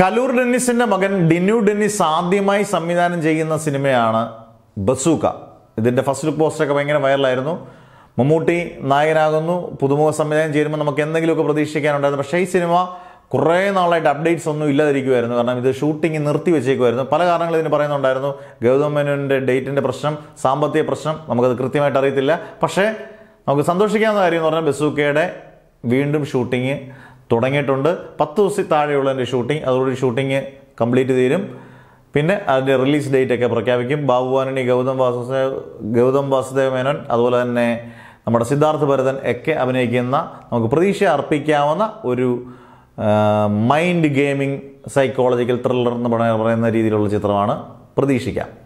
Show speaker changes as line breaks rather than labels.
കലൂർ ഡെന്നിസിന്റെ മകൻ ഡിനു ഡെന്നിസ് ആദ്യമായി സംവിധാനം ചെയ്യുന്ന സിനിമയാണ് ബസൂക്ക. ഇതിന്റെ ഫസ്റ്റ് ലുക്ക് പോസ്റ്ററൊക്കെ ഭയങ്കര വൈറലായിരുന്നു. മമ്മൂട്ടി നായകനാകുന്നു. പുതുമുഖ സംവിധാനം ചെയ്യുമ്പോൾ നമുക്ക് എന്തെങ്കിലുമൊക്കെ പ്രതീക്ഷിക്കാനുണ്ടായിരുന്നു. പക്ഷേ ഈ സിനിമ കുറേ നാളായിട്ട് അപ്ഡേറ്റ്സ് ഒന്നും ഇല്ലാതിരിക്കുമായിരുന്നു കാരണം ഇത് ഷൂട്ടിംഗ് നിർത്തി വെച്ചേക്കുമായിരുന്നു പല കാരണങ്ങൾ ഇതിന് പറയുന്നുണ്ടായിരുന്നു. ഗൗതം മേനോന്റെ ഡേറ്റിന്റെ പ്രശ്നം സാമ്പത്തിക പ്രശ്നം നമുക്കത് കൃത്യമായിട്ട് അറിയത്തില്ല. പക്ഷേ നമുക്ക് സന്തോഷിക്കാവുന്ന കാര്യം എന്ന് പറഞ്ഞാൽ ബസൂക്കയുടെ വീണ്ടും ഷൂട്ടിങ് തുടങ്ങിയിട്ടുണ്ട്. പത്ത് ദിവസത്തിൽ താഴെയുള്ളതിന്റെ ഷൂട്ടിംഗ്. അതോടുകൂടി ഷൂട്ടിംഗ് കംപ്ലീറ്റ് തീരും. പിന്നെ അതിന്റെ റിലീസ് ഡേറ്റ് ഒക്കെ പ്രഖ്യാപിക്കും ബാബുവാനണി ഗൗതം വാസുദേവ് ഗൗതം വാസുദേവ് മേനോൻ അതുപോലെ തന്നെ നമ്മുടെ സിദ്ധാർത്ഥ ഭരതൻ ഒക്കെ അഭിനയിക്കുന്ന നമുക്ക് പ്രതീക്ഷ അർപ്പിക്കാവുന്ന ഒരു മൈൻഡ് ഗെയിമിംഗ് സൈക്കോളജിക്കൽ ത്രില്ലർ എന്ന് പറയുന്ന രീതിയിലുള്ള ചിത്രമാണ് പ്രതീക്ഷിക്കാം.